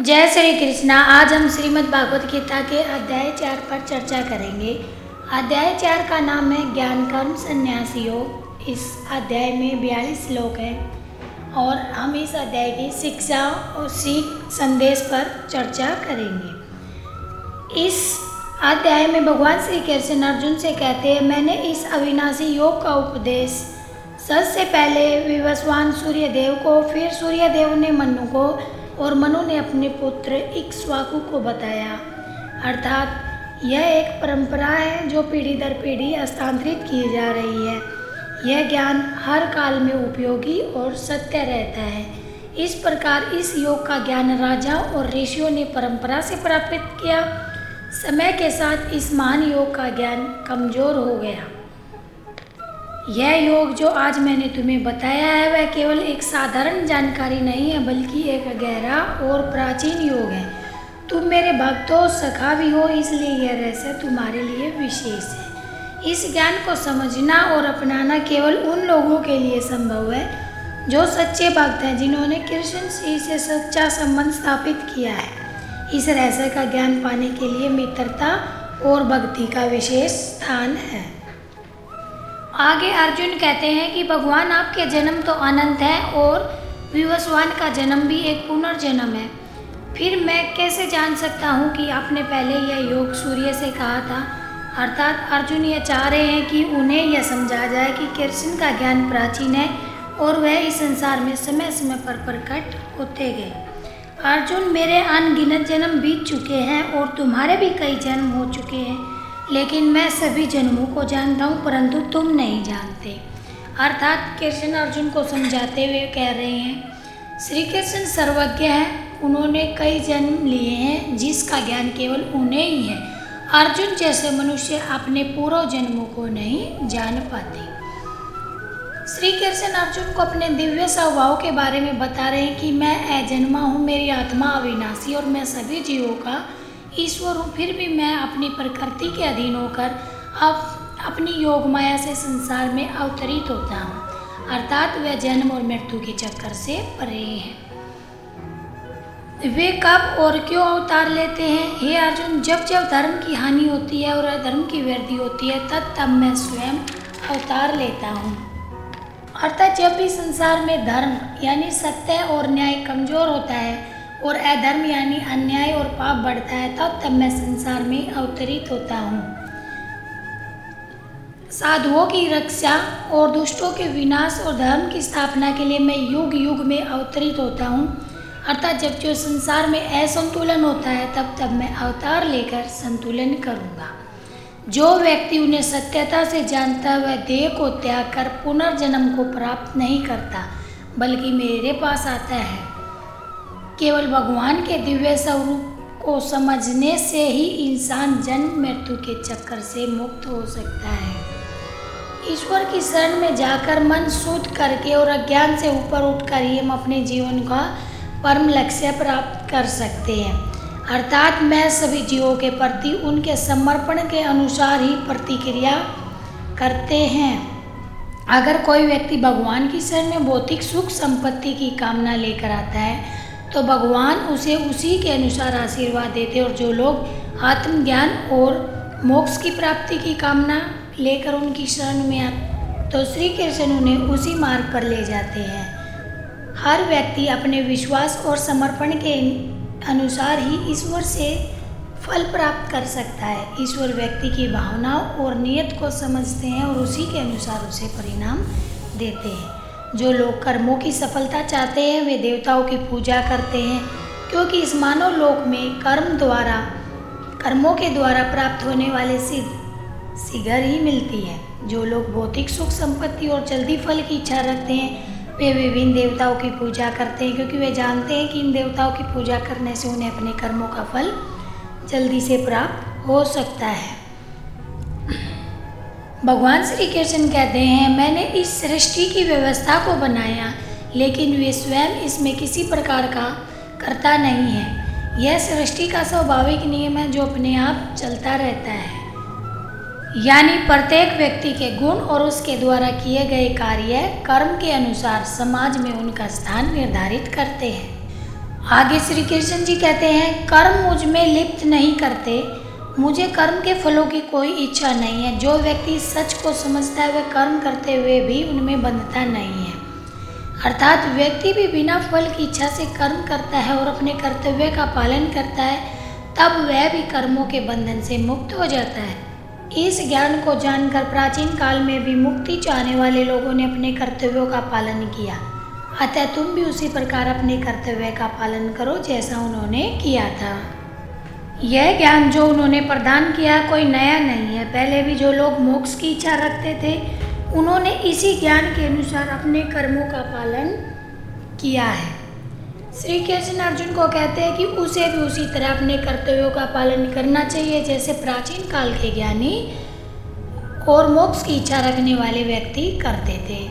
जय श्री कृष्णा। आज हम श्रीमद् भागवत गीता के अध्याय चार पर चर्चा करेंगे। अध्याय चार का नाम है ज्ञान कर्म संन्यास योग इस अध्याय में बयालीस श्लोक हैं और हम इस अध्याय की शिक्षा और सीख संदेश पर चर्चा करेंगे। इस अध्याय में भगवान श्री कृष्ण अर्जुन से कहते हैं, मैंने इस अविनाशी योग का उपदेश सबसे पहले विवस्वान सूर्यदेव को, फिर सूर्यदेव ने मनु को और मनु ने अपने पुत्र इक्ष्वाकु को बताया। अर्थात, यह एक परंपरा है जो पीढ़ी दर पीढ़ी हस्तांतरित की जा रही है। यह ज्ञान हर काल में उपयोगी और सत्य रहता है। इस प्रकार इस योग का ज्ञान राजा और ऋषियों ने परंपरा से प्राप्त किया। समय के साथ इस महान योग का ज्ञान कमज़ोर हो गया। यह योग जो आज मैंने तुम्हें बताया है, वह केवल एक साधारण जानकारी नहीं है, बल्कि एक गहरा और प्राचीन योग है। तुम मेरे भक्तों, सखा भी हो, इसलिए यह रहस्य तुम्हारे लिए विशेष है। इस ज्ञान को समझना और अपनाना केवल उन लोगों के लिए संभव है, जो सच्चे भक्त हैं, जिन्होंने कृष्ण श्री से सच्चा संबंध स्थापित किया है। इस रहस्य का ज्ञान पाने के लिए मित्रता और भक्ति का विशेष स्थान है। आगे अर्जुन कहते हैं कि भगवान आपके जन्म तो अनंत है और विवस्वान का जन्म भी एक पुनर्जन्म है। फिर मैं कैसे जान सकता हूँ कि आपने पहले यह योग सूर्य से कहा था? अर्थात अर्जुन ये चाह रहे हैं कि उन्हें यह समझा जाए कि कृष्ण का ज्ञान प्राचीन है और वह इस संसार में समय समय पर प्रकट होते गए। अर्जुन मेरे अनगिनत जन्म बीत चुके हैं और तुम्हारे भी कई जन्म हो चुके हैं। लेकिन मैं सभी जन्मों को जानता हूँ, परंतु तुम नहीं जानते। अर्थात कृष्ण अर्जुन को समझाते हुए कह रहे हैं श्री कृष्ण सर्वज्ञ हैं, उन्होंने कई जन्म लिए हैं, जिसका ज्ञान केवल उन्हें ही है। अर्जुन जैसे मनुष्य अपने पूर्व जन्मों को नहीं जान पाते। श्री कृष्ण अर्जुन को अपने दिव्य स्वभाव के बारे में बता रहे हैं कि मैं अजन्मा हूँ, मेरी आत्मा अविनाशी और मैं सभी जीवों का ईश्वर हूँ, फिर भी मैं अपनी प्रकृति के अधीन होकर अब अपनी योग माया से संसार में अवतरित होता हूँ। अर्थात वह जन्म और मृत्यु के चक्कर से परे हैं। वे कब और क्यों अवतार लेते हैं? हे अर्जुन, जब जब धर्म की हानि होती है और धर्म की वृद्धि होती है, तब तब मैं स्वयं अवतार लेता हूँ। अर्थात जब भी संसार में धर्म, यानी सत्य और न्याय कमज़ोर होता है और अधर्म यानी अन्याय और पाप बढ़ता है, तब तब मैं संसार में अवतरित होता हूँ। साधुओं की रक्षा और दुष्टों के विनाश और धर्म की स्थापना के लिए मैं युग युग में अवतरित होता हूँ। अर्थात जब जो संसार में असंतुलन होता है, तब तब मैं अवतार लेकर संतुलन करूँगा। जो व्यक्ति उन्हें सत्यता से जानता है, वह देह को त्याग कर पुनर्जन्म को प्राप्त नहीं करता, बल्कि मेरे पास आता है। केवल भगवान के दिव्य स्वरूप को समझने से ही इंसान जन्म, मृत्यु के चक्कर से मुक्त हो सकता है। ईश्वर की शरण में जाकर मन शुद्ध करके और अज्ञान से ऊपर उठकर ही हम अपने जीवन का परम लक्ष्य प्राप्त कर सकते हैं। अर्थात मैं सभी जीवों के प्रति, उनके समर्पण के अनुसार ही प्रतिक्रिया करते हैं। अगर कोई व्यक्ति भगवान की शरण में भौतिक सुख संपत्ति की कामना लेकर आता है तो भगवान उसे उसी के अनुसार आशीर्वाद देते और जो लोग आत्मज्ञान और मोक्ष की प्राप्ति की कामना लेकर उनकी शरण में आते तो श्री कृष्ण उन्हें उसी मार्ग पर ले जाते हैं। हर व्यक्ति अपने विश्वास और समर्पण के अनुसार ही ईश्वर से फल प्राप्त कर सकता है। ईश्वर व्यक्ति की भावनाओं और नियत को समझते हैं और उसी के अनुसार उसे परिणाम देते हैं। जो लोग कर्मों की सफलता चाहते हैं, वे देवताओं की पूजा करते हैं, क्योंकि इस मानव लोक में कर्म द्वारा, कर्मों के द्वारा प्राप्त होने वाले सिद्ध, सिगर ही मिलती है। जो लोग भौतिक सुख, संपत्ति और जल्दी फल की इच्छा रखते हैं, वे विभिन्न देवताओं की पूजा करते हैं, क्योंकि वे जानते हैं कि इन देवताओं की पूजा करने से उन्हें अपने कर्मों का फल जल्दी से प्राप्त हो सकता है। भगवान श्री कृष्ण कहते हैं, मैंने इस सृष्टि की व्यवस्था को बनाया, लेकिन वे स्वयं इसमें किसी प्रकार का करता नहीं है। यह सृष्टि का स्वाभाविक नियम है जो अपने आप चलता रहता है। यानी प्रत्येक व्यक्ति के गुण और उसके द्वारा किए गए कार्य कर्म के अनुसार समाज में उनका स्थान निर्धारित करते हैं। आगे श्री कृष्ण जी कहते हैं, कर्म मुझमें लिप्त नहीं करते मुझे कर्म के फलों की कोई इच्छा नहीं है। जो व्यक्ति सच को समझता है, वह कर्म करते हुए भी उनमें बंधता नहीं है। अर्थात व्यक्ति भी बिना फल की इच्छा से कर्म करता है और अपने कर्तव्य का पालन करता है, तब वह भी कर्मों के बंधन से मुक्त हो जाता है। इस ज्ञान को जानकर प्राचीन काल में भी मुक्ति चाहने वाले लोगों ने अपने कर्तव्यों का पालन किया। अतः तुम भी उसी प्रकार अपने कर्तव्य का पालन करो जैसा उन्होंने किया था। यह ज्ञान जो उन्होंने प्रदान किया कोई नया नहीं है। पहले भी जो लोग मोक्ष की इच्छा रखते थे, उन्होंने इसी ज्ञान के अनुसार अपने कर्मों का पालन किया है। श्री कृष्ण अर्जुन को कहते हैं कि उसे भी उसी तरह अपने कर्तव्यों का पालन करना चाहिए, जैसे प्राचीन काल के ज्ञानी और मोक्ष की इच्छा रखने वाले व्यक्ति करते थे।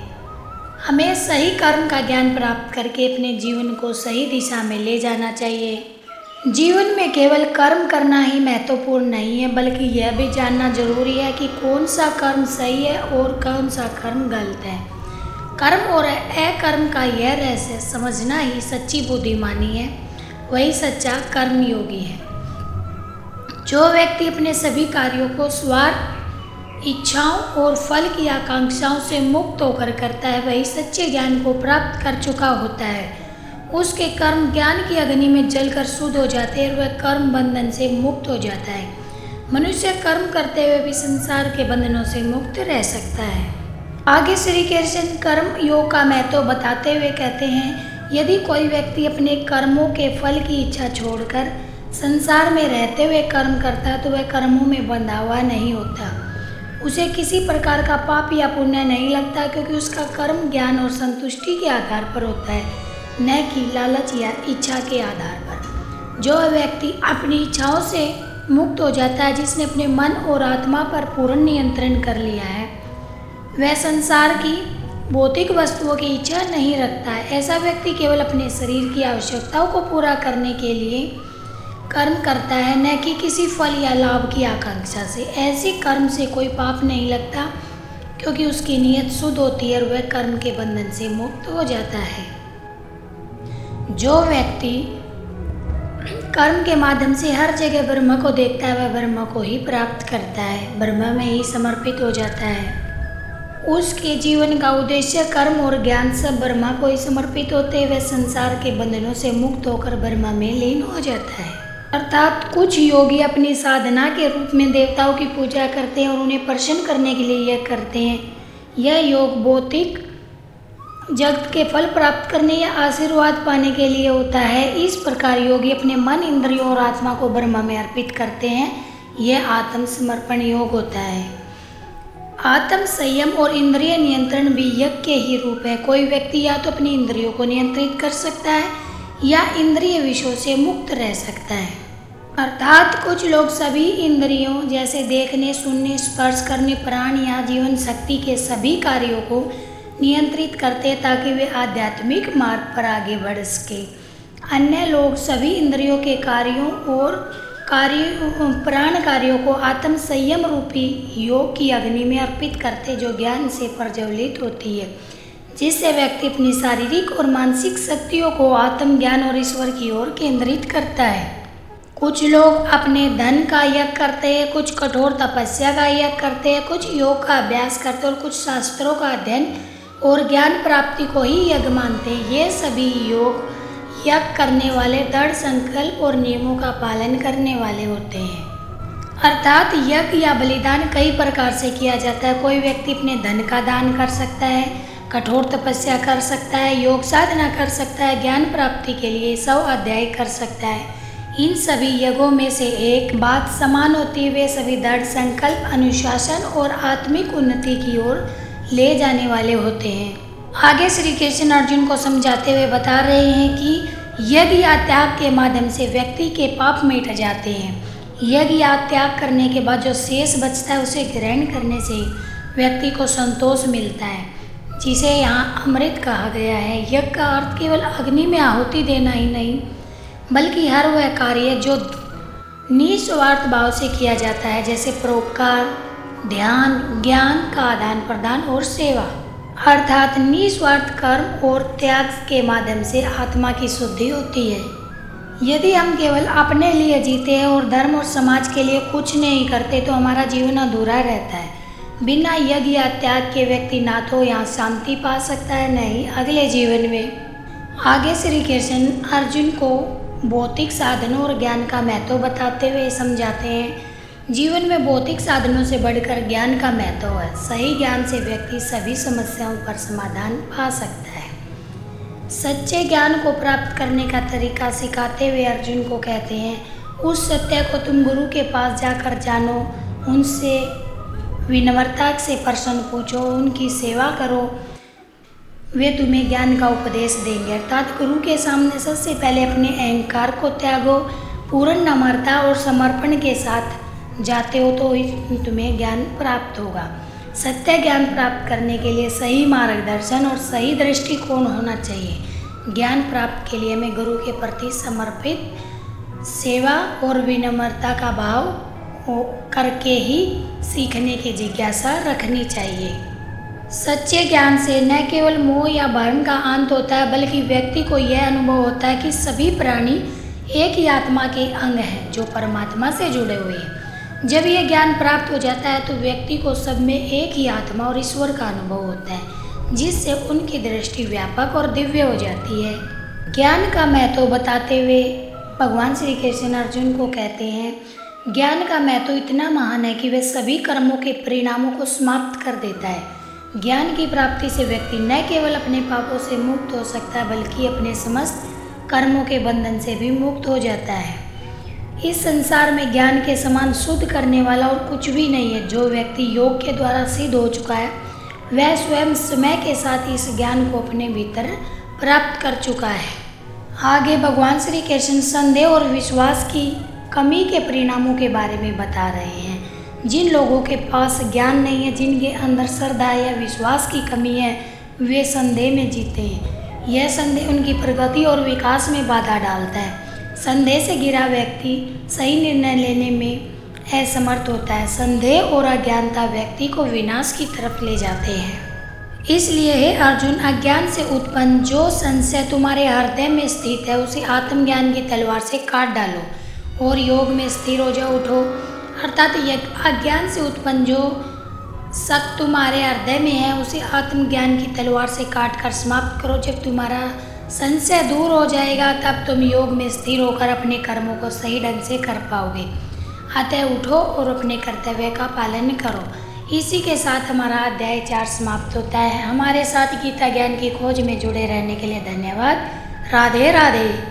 हमें सही कर्म का ज्ञान प्राप्त करके अपने जीवन को सही दिशा में ले जाना चाहिए। जीवन में केवल कर्म करना ही महत्वपूर्ण नहीं है, बल्कि यह भी जानना ज़रूरी है कि कौन सा कर्म सही है और कौन सा कर्म गलत है। कर्म और अकर्म का यह रहस्य समझना ही सच्ची बुद्धिमानी है, वही सच्चा कर्म योगी है। जो व्यक्ति अपने सभी कार्यों को स्वार्थ, इच्छाओं और फल की आकांक्षाओं से मुक्त होकर करता है, वही सच्चे ज्ञान को प्राप्त कर चुका होता है। उसके कर्म ज्ञान की अग्नि में जलकर शुद्ध हो जाते हैं और वह कर्म बंधन से मुक्त हो जाता है। मनुष्य कर्म करते हुए भी संसार के बंधनों से मुक्त रह सकता है। आगे श्री कृष्ण कर्म योग का महत्व बताते हुए कहते हैं, यदि कोई व्यक्ति अपने कर्मों के फल की इच्छा छोड़कर संसार में रहते हुए कर्म करता है तो वह कर्मों में बंधा हुआ नहीं होता। उसे किसी प्रकार का पाप या पुण्य नहीं लगता, क्योंकि उसका कर्म ज्ञान और संतुष्टि के आधार पर होता है। न कि लालच या इच्छा के आधार पर। जो व्यक्ति अपनी इच्छाओं से मुक्त हो जाता है, जिसने अपने मन और आत्मा पर पूर्ण नियंत्रण कर लिया है, वह संसार की भौतिक वस्तुओं की इच्छा नहीं रखता है। ऐसा व्यक्ति केवल अपने शरीर की आवश्यकताओं को पूरा करने के लिए कर्म करता है, न कि किसी फल या लाभ की आकांक्षा से। ऐसे कर्म से कोई पाप नहीं लगता, क्योंकि उसकी नीयत शुद्ध होती है और वह कर्म के बंधन से मुक्त हो जाता है। जो व्यक्ति कर्म के माध्यम से हर जगह ब्रह्म को देखता है, वह ब्रह्म को ही प्राप्त करता है, ब्रह्म में ही समर्पित हो जाता है। उसके जीवन का उद्देश्य कर्म और ज्ञान सब ब्रह्मा को ही समर्पित होते हुए संसार के बंधनों से मुक्त होकर ब्रह्मा में लीन हो जाता है। अर्थात कुछ योगी अपनी साधना के रूप में देवताओं की पूजा करते हैं और उन्हें प्रसन्न करने के लिए यह करते हैं। यह योग भौतिक जगत के फल प्राप्त करने या आशीर्वाद पाने के लिए होता है। इस प्रकार योगी अपने मन, इंद्रियों और आत्मा को ब्रह्म में अर्पित करते हैं। यह आत्म समर्पण योग होता है। आत्म संयम और इंद्रिय नियंत्रण भी यज्ञ के ही रूप है। कोई व्यक्ति या तो अपनी इंद्रियों को नियंत्रित कर सकता है या इंद्रिय विषयों से मुक्त रह सकता है। अर्थात कुछ लोग सभी इंद्रियों जैसे देखने, सुनने, स्पर्श करने, प्राण या जीवन शक्ति के सभी कार्यों को नियंत्रित करते ताकि वे आध्यात्मिक मार्ग पर आगे बढ़ सके। अन्य लोग सभी इंद्रियों के कार्यों और कार्य, प्राण कार्यों को आत्म संयम रूपी योग की अग्नि में अर्पित करते जो ज्ञान से प्रज्वलित होती है, जिससे व्यक्ति अपनी शारीरिक और मानसिक शक्तियों को आत्म ज्ञान और ईश्वर की ओर केंद्रित करता है। कुछ लोग अपने धन का यज्ञ करते हैं, कुछ कठोर तपस्या का यज्ञ करते हैं, कुछ योग का अभ्यास करते हैं और कुछ शास्त्रों का अध्ययन और ज्ञान प्राप्ति को ही यज्ञ मानते हैं। ये सभी योग यज्ञ करने वाले, दृढ़ संकल्प और नियमों का पालन करने वाले होते हैं। अर्थात यज्ञ या बलिदान कई प्रकार से किया जाता है। कोई व्यक्ति अपने धन का दान कर सकता है, कठोर तपस्या कर सकता है, योग साधना कर सकता है, ज्ञान प्राप्ति के लिए सौ अध्याय कर सकता है। इन सभी यज्ञों में से एक बात समान होती है। वे सभी दृढ़ संकल्प, अनुशासन और आत्मिक उन्नति की ओर ले जाने वाले होते हैं। आगे श्री कृष्ण अर्जुन को समझाते हुए बता रहे हैं कि यज्ञ या त्याग के माध्यम से व्यक्ति के पाप मिट जाते हैं यज्ञ या त्याग करने के बाद जो शेष बचता है उसे ग्रहण करने से व्यक्ति को संतोष मिलता है, जिसे यहाँ अमृत कहा गया है। यज्ञ का अर्थ केवल अग्नि में आहुति देना ही नहीं, बल्कि हर वह कार्य जो निस्वार्थ भाव से किया जाता है, जैसे परोपकार ध्यान, ज्ञान का आदान प्रदान और सेवा। अर्थात निस्वार्थ कर्म और त्याग के माध्यम से आत्मा की शुद्धि होती है। यदि हम केवल अपने लिए जीते हैं और धर्म और समाज के लिए कुछ नहीं करते तो हमारा जीवन अधूरा रहता है। बिना यज्ञ या त्याग के व्यक्ति ना तो यहाँ शांति पा सकता है, न ही अगले जीवन में। आगे श्री कृष्ण अर्जुन को भौतिक साधनों और ज्ञान का महत्व बताते हुए समझाते हैं। जीवन में भौतिक साधनों से बढ़कर ज्ञान का महत्व है। सही ज्ञान से व्यक्ति सभी समस्याओं पर समाधान पा सकता है। सच्चे ज्ञान को प्राप्त करने का तरीका सिखाते हुए अर्जुन को कहते हैं, उस सत्य को तुम गुरु के पास जाकर जानो, उनसे विनम्रता से प्रश्न पूछो, उनकी सेवा करो। वे तुम्हें ज्ञान का उपदेश देंगे। अर्थात गुरु के सामने सबसे पहले अपने अहंकार को त्यागो, पूर्ण नम्रता और समर्पण के साथ जाते हो तो तुम्हें ज्ञान प्राप्त होगा। सत्य ज्ञान प्राप्त करने के लिए सही मार्गदर्शन और सही दृष्टिकोण होना चाहिए। ज्ञान प्राप्त के लिए हमें गुरु के प्रति समर्पित सेवा और विनम्रता का भाव करके ही सीखने की जिज्ञासा रखनी चाहिए। सच्चे ज्ञान से न केवल मोह या भ्रम का अंत होता है, बल्कि व्यक्ति को यह अनुभव होता है कि सभी प्राणी एक ही आत्मा के अंग हैं, जो परमात्मा से जुड़े हुए हैं। जब यह ज्ञान प्राप्त हो जाता है तो व्यक्ति को सब में एक ही आत्मा और ईश्वर का अनुभव होता है, जिससे उनकी दृष्टि व्यापक और दिव्य हो जाती है। ज्ञान का महत्व बताते हुए भगवान श्री कृष्ण अर्जुन को कहते हैं, ज्ञान का महत्व इतना महान है कि वह सभी कर्मों के परिणामों को समाप्त कर देता है। ज्ञान की प्राप्ति से व्यक्ति न केवल अपने पापों से मुक्त हो सकता है, बल्कि अपने समस्त कर्मों के बंधन से भी मुक्त हो जाता है। इस संसार में ज्ञान के समान शुद्ध करने वाला और कुछ भी नहीं है। जो व्यक्ति योग के द्वारा सिद्ध हो चुका है, वह स्वयं समय के साथ इस ज्ञान को अपने भीतर प्राप्त कर चुका है। आगे भगवान श्री कृष्ण संदेह और विश्वास की कमी के परिणामों के बारे में बता रहे हैं। जिन लोगों के पास ज्ञान नहीं है, जिनके अंदर श्रद्धा या विश्वास की कमी है, वे संदेह में जीते हैं। यह संदेह उनकी प्रगति और विकास में बाधा डालता है। संदेह से गिरा व्यक्ति सही निर्णय लेने में असमर्थ होता है। संदेह और अज्ञानता व्यक्ति को विनाश की तरफ़ ले जाते हैं। इसलिए हे अर्जुन, अज्ञान से उत्पन्न जो संशय तुम्हारे हृदय में स्थित है, उसे आत्मज्ञान की तलवार से काट डालो और योग में स्थिर हो जाओ, उठो। अर्थात अज्ञान से उत्पन्न जो शक तुम्हारे हृदय में है, उसे आत्मज्ञान की तलवार से काट कर समाप्त करो। जब तुम्हारा संशय दूर हो जाएगा, तब तुम योग में स्थिर होकर अपने कर्मों को सही ढंग से कर पाओगे। अतः उठो और अपने कर्तव्य का पालन करो। इसी के साथ हमारा अध्याय चार समाप्त होता है। हमारे साथ गीता ज्ञान की खोज में जुड़े रहने के लिए धन्यवाद। राधे राधे।